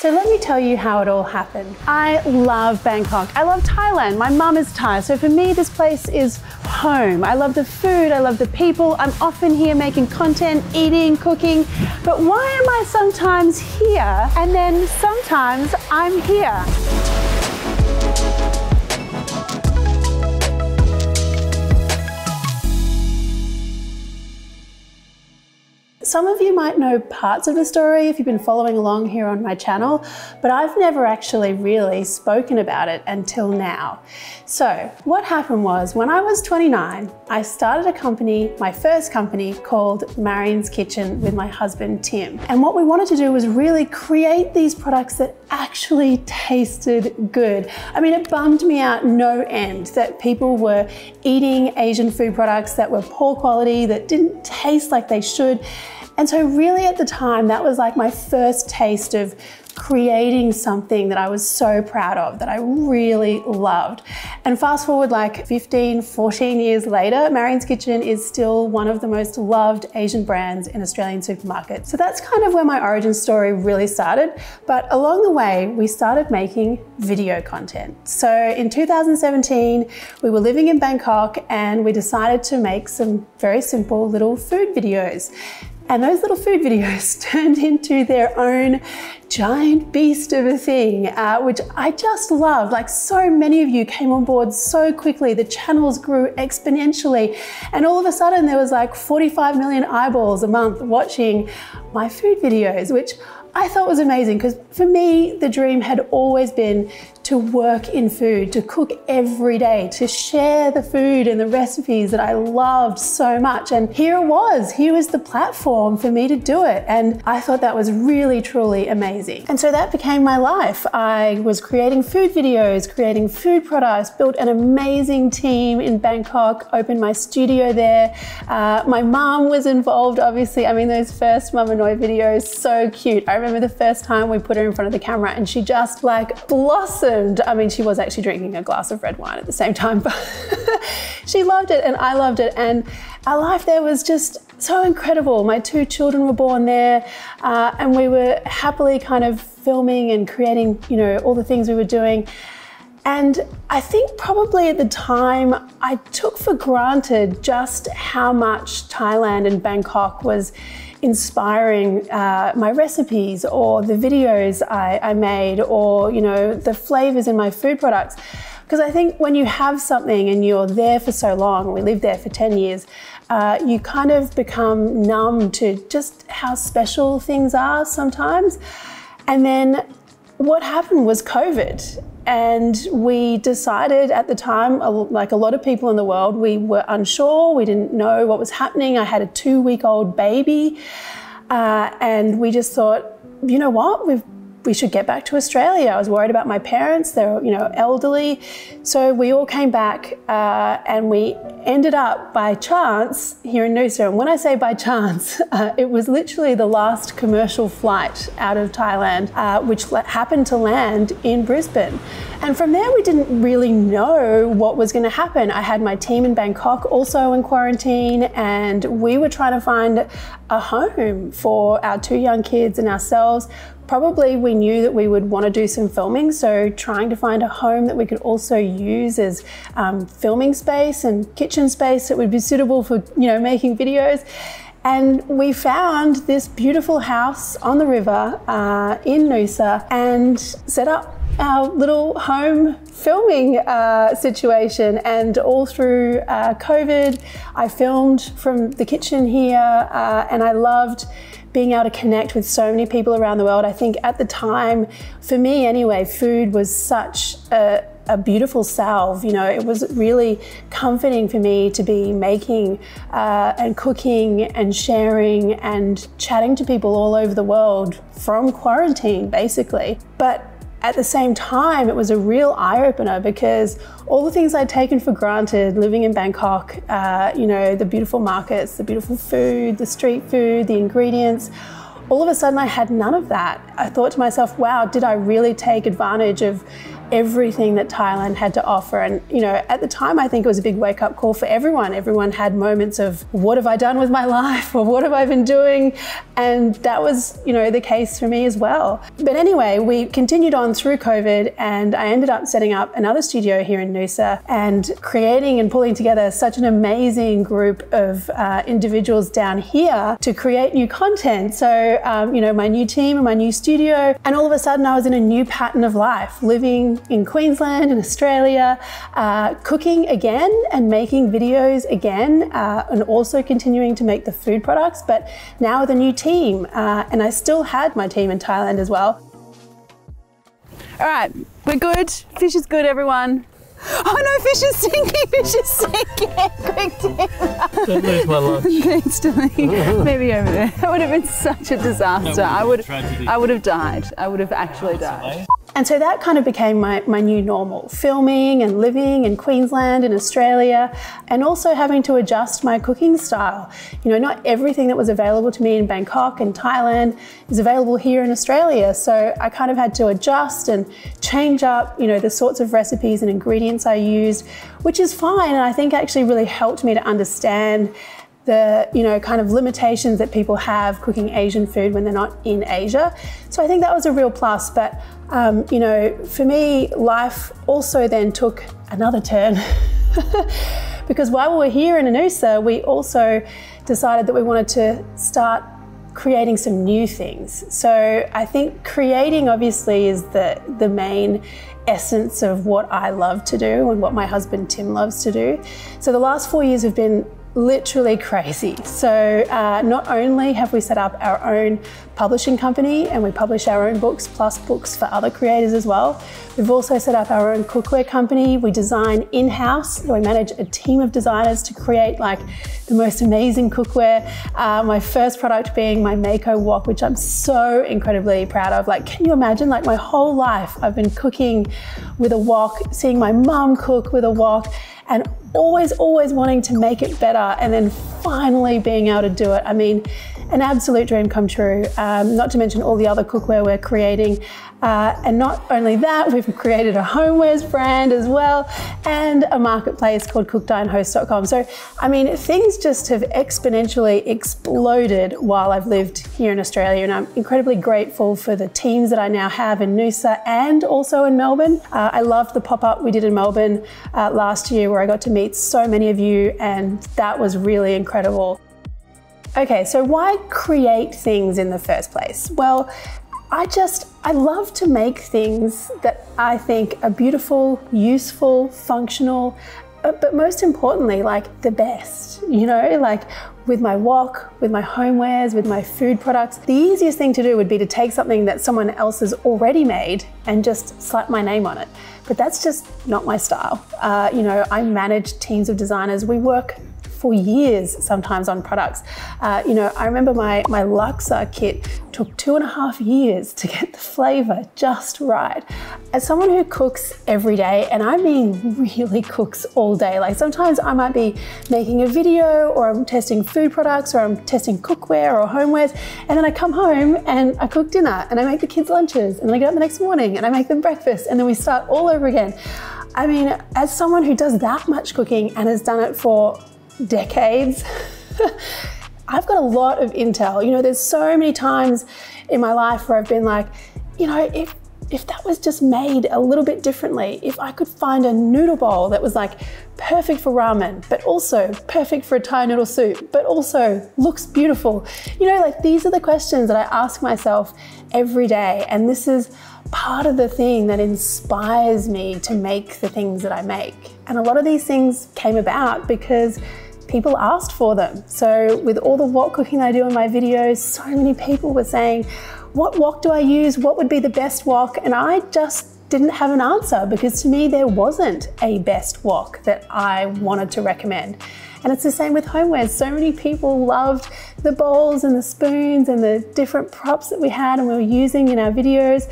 So let me tell you how it all happened. I love Bangkok. I love Thailand. My mum is Thai, so for me, this place is home. I love the food, I love the people. I'm often here making content, eating, cooking. But why am I sometimes here and then sometimes I'm here? Some of you might know parts of the story if you've been following along here on my channel, but I've never actually really spoken about it until now. So what happened was when I was 29, I started a company, my first company called Marion's Kitchen with my husband, Tim. And what we wanted to do was really create these products that actually tasted good. I mean, it bummed me out no end that people were eating Asian food products that were poor quality, that didn't taste like they should. And so really at the time, that was like my first taste of creating something that I was so proud of, that I really loved. And fast forward like 15, 14 years later, Marion's Kitchen is still one of the most loved Asian brands in Australian supermarkets. So that's kind of where my origin story really started. But along the way, we started making video content. So in 2017, we were living in Bangkok and we decided to make some very simple little food videos. And those little food videos turned into their own giant beast of a thing, uh, which I just loved. Like so many of you came on board so quickly, the channels grew exponentially, and all of a sudden there was like 45 million eyeballs a month watching my food videos, which I thought was amazing because for me, the dream had always been to work in food, to cook every day, to share the food and the recipes that I loved so much. And here it was, here was the platform for me to do it. And I thought that was really, truly amazing. And so that became my life. I was creating food videos, creating food products, built an amazing team in Bangkok, opened my studio there. Uh, my mom was involved, obviously. I mean, those first Mama Noi videos, so cute. I remember the first time we put her in front of the camera and she just like blossomed. I mean, she was actually drinking a glass of red wine at the same time, but she loved it and I loved it. And our life there was just so incredible. My two children were born there uh, and we were happily kind of filming and creating, you know, all the things we were doing. And I think probably at the time I took for granted just how much Thailand and Bangkok was inspiring uh, my recipes or the videos I, I made or you know the flavors in my food products because I think when you have something and you're there for so long, we lived there for 10 years, uh, you kind of become numb to just how special things are sometimes. And then what happened was COVID. And we decided at the time, like a lot of people in the world, we were unsure. We didn't know what was happening. I had a two week old baby. Uh, and we just thought, you know what? We've we should get back to Australia. I was worried about my parents, they're you know elderly. So we all came back uh, and we ended up by chance here in Noosa. And when I say by chance, uh, it was literally the last commercial flight out of Thailand, uh, which happened to land in Brisbane. And from there, we didn't really know what was going to happen. I had my team in Bangkok also in quarantine, and we were trying to find a home for our two young kids and ourselves probably we knew that we would want to do some filming, so trying to find a home that we could also use as um, filming space and kitchen space that would be suitable for you know making videos. And we found this beautiful house on the river uh, in Noosa and set up our little home filming uh, situation. And all through uh, COVID, I filmed from the kitchen here uh, and I loved being able to connect with so many people around the world. I think at the time, for me anyway, food was such a, a beautiful salve. You know, it was really comforting for me to be making uh, and cooking and sharing and chatting to people all over the world from quarantine, basically. But at the same time, it was a real eye opener because all the things I'd taken for granted living in Bangkok, uh, you know, the beautiful markets, the beautiful food, the street food, the ingredients, all of a sudden I had none of that. I thought to myself, wow, did I really take advantage of everything that Thailand had to offer. And, you know, at the time, I think it was a big wake up call for everyone. Everyone had moments of, what have I done with my life? Or what have I been doing? And that was, you know, the case for me as well. But anyway, we continued on through COVID and I ended up setting up another studio here in Noosa and creating and pulling together such an amazing group of uh, individuals down here to create new content. So, um, you know, my new team and my new studio. And all of a sudden, I was in a new pattern of life, living in Queensland and Australia, uh, cooking again and making videos again, uh, and also continuing to make the food products, but now with a new team. Uh, and I still had my team in Thailand as well. All right, we're good. Fish is good, everyone. Oh no, fish is sinking, fish is sinking. Quick, Tim. Don't lose my lunch. Thanks, Tilly. Maybe over there. That would have been such a disaster. I would, I would have died. I would have actually died. And so that kind of became my, my new normal filming and living in Queensland and Australia, and also having to adjust my cooking style. You know, not everything that was available to me in Bangkok and Thailand is available here in Australia. So I kind of had to adjust and change up, you know, the sorts of recipes and ingredients I used, which is fine. And I think actually really helped me to understand the you know kind of limitations that people have cooking Asian food when they're not in Asia. So I think that was a real plus. But um, you know, for me, life also then took another turn. because while we were here in Noosa, we also decided that we wanted to start creating some new things. So I think creating obviously is the, the main essence of what I love to do and what my husband Tim loves to do. So the last four years have been literally crazy. So uh, not only have we set up our own publishing company and we publish our own books plus books for other creators as well, we've also set up our own cookware company. We design in-house. We manage a team of designers to create like the most amazing cookware. Uh, my first product being my Mako wok, which I'm so incredibly proud of. Like, can you imagine? Like my whole life, I've been cooking with a wok, seeing my mum cook with a wok, and always, always wanting to make it better and then finally being able to do it. I mean, an absolute dream come true, um, not to mention all the other cookware we're creating. Uh, and not only that, we've created a homewares brand as well and a marketplace called cookdinehost.com. So, I mean, things just have exponentially exploded while I've lived here in Australia. And I'm incredibly grateful for the teams that I now have in Noosa and also in Melbourne. Uh, I loved the pop up we did in Melbourne uh, last year where I got to meet so many of you, and that was really incredible. Okay, so why create things in the first place? Well, I just, I love to make things that I think are beautiful, useful, functional, uh, but most importantly, like the best, you know, like with my wok, with my homewares, with my food products. The easiest thing to do would be to take something that someone else has already made and just slap my name on it. But that's just not my style. Uh, you know, I manage teams of designers. We work for years sometimes on products. Uh, you know, I remember my, my Laksa kit took two and a half years to get the flavor just right. As someone who cooks every day, and I mean really cooks all day, like sometimes I might be making a video or I'm testing food products or I'm testing cookware or homewares, and then I come home and I cook dinner and I make the kids lunches and then I get up the next morning and I make them breakfast and then we start all over again. I mean, as someone who does that much cooking and has done it for decades. I've got a lot of intel. You know, there's so many times in my life where I've been like, you know, if if that was just made a little bit differently, if I could find a noodle bowl that was like perfect for ramen, but also perfect for a Thai noodle soup, but also looks beautiful. You know, like these are the questions that I ask myself every day. And this is part of the thing that inspires me to make the things that I make. And a lot of these things came about because people asked for them. So with all the wok cooking I do in my videos, so many people were saying, what wok do I use? What would be the best wok? And I just didn't have an answer because to me there wasn't a best wok that I wanted to recommend. And it's the same with homewares. So many people loved the bowls and the spoons and the different props that we had and we were using in our videos.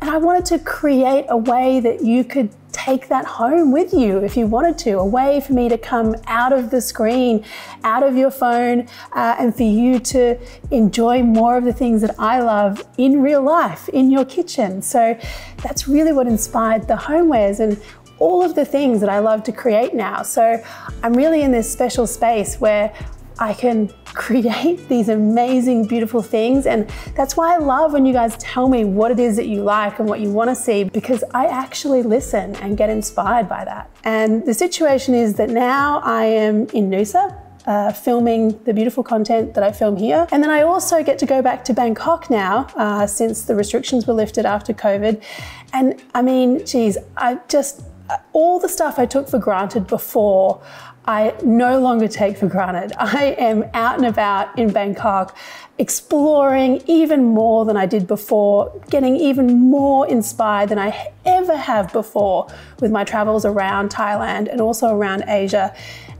And I wanted to create a way that you could take that home with you if you wanted to, a way for me to come out of the screen, out of your phone, uh, and for you to enjoy more of the things that I love in real life, in your kitchen. So that's really what inspired the homewares and all of the things that I love to create now. So I'm really in this special space where I can create these amazing, beautiful things. And that's why I love when you guys tell me what it is that you like and what you want to see, because I actually listen and get inspired by that. And the situation is that now I am in Noosa. Uh, filming the beautiful content that I film here. And then I also get to go back to Bangkok now uh, since the restrictions were lifted after COVID. And I mean, geez, I just, Uh, all the stuff I took for granted before, I no longer take for granted. I am out and about in Bangkok, exploring even more than I did before, getting even more inspired than I ever have before with my travels around Thailand and also around Asia.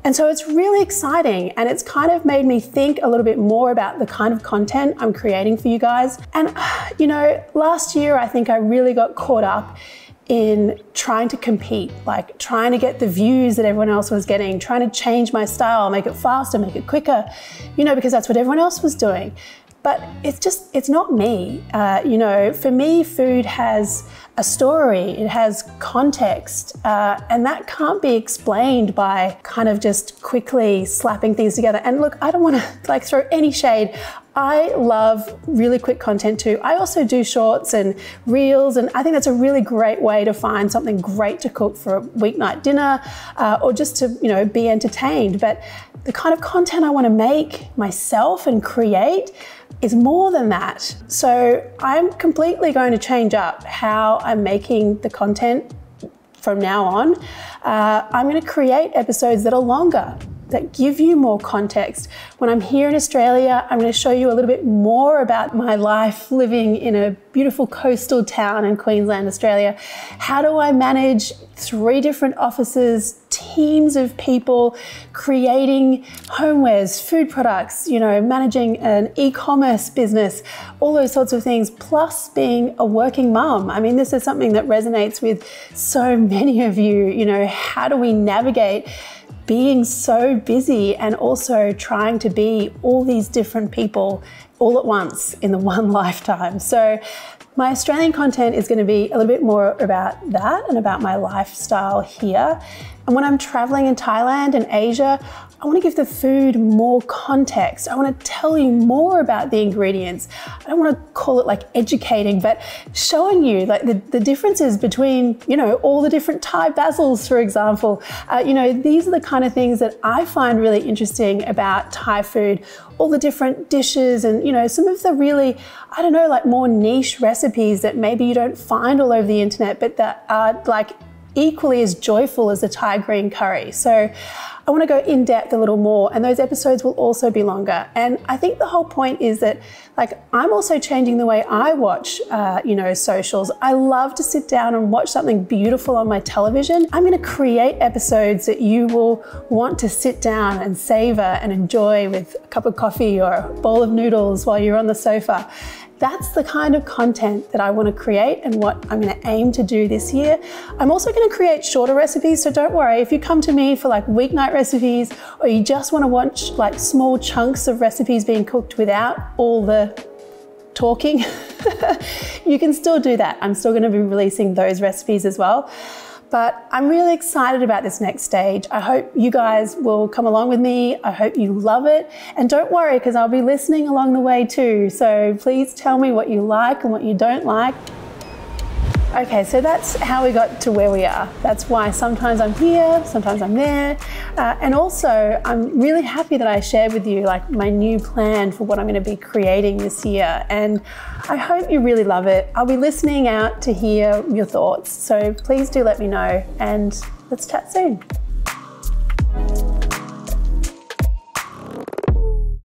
And so it's really exciting and it's kind of made me think a little bit more about the kind of content I'm creating for you guys. And, you know, last year I think I really got caught up in trying to compete, like trying to get the views that everyone else was getting, trying to change my style, make it faster, make it quicker, you know, because that's what everyone else was doing. But it's just, it's not me. Uh, you know, for me, food has a story, it has context, uh, and that can't be explained by kind of just quickly slapping things together. And look, I don't want to like throw any shade. I love really quick content too. I also do shorts and reels, and I think that's a really great way to find something great to cook for a weeknight dinner uh, or just to, you know, be entertained. But the kind of content I want to make myself and create is more than that. So I'm completely going to change up how I'm making the content from now on. Uh, I'm going to create episodes that are longer that give you more context. When I'm here in Australia, I'm going to show you a little bit more about my life living in a beautiful coastal town in Queensland, Australia. How do I manage three different offices, teams of people, creating homewares, food products, you know, managing an e-commerce business, all those sorts of things, plus being a working mum. I mean, this is something that resonates with so many of you. You know, how do we navigate being so busy and also trying to be all these different people all at once in the one lifetime. So my Australian content is going to be a little bit more about that and about my lifestyle here. And when I'm traveling in Thailand and Asia, I want to give the food more context. I want to tell you more about the ingredients. I don't want to call it like educating, but showing you like the, the differences between, you know, all the different Thai basils, for example. Uh, you know, these are the kind of things that I find really interesting about Thai food, all the different dishes and, you know, some of the really, I don't know, like more niche recipes that maybe you don't find all over the internet, but that are like equally as joyful as the Thai green curry. So I want to go in depth a little more, and those episodes will also be longer. And I think the whole point is that, like, I'm also changing the way I watch, uh, you know, socials. I love to sit down and watch something beautiful on my television. I'm going to create episodes that you will want to sit down and savor and enjoy with a cup of coffee or a bowl of noodles while you're on the sofa. That's the kind of content that I want to create and what I'm going to aim to do this year. I'm also going to create shorter recipes, so don't worry. If you come to me for like weeknight recipes or you just want to watch like small chunks of recipes being cooked without all the talking, you can still do that. I'm still going to be releasing those recipes as well. But I'm really excited about this next stage. I hope you guys will come along with me. I hope you love it. And don't worry, because I'll be listening along the way too. So please tell me what you like and what you don't like. Okay, so that's how we got to where we are. That's why sometimes I'm here, sometimes I'm there. Uh, and also, I'm really happy that I shared with you like my new plan for what I'm going to be creating this year. And I hope you really love it. I'll be listening out to hear your thoughts. So please do let me know and let's chat soon.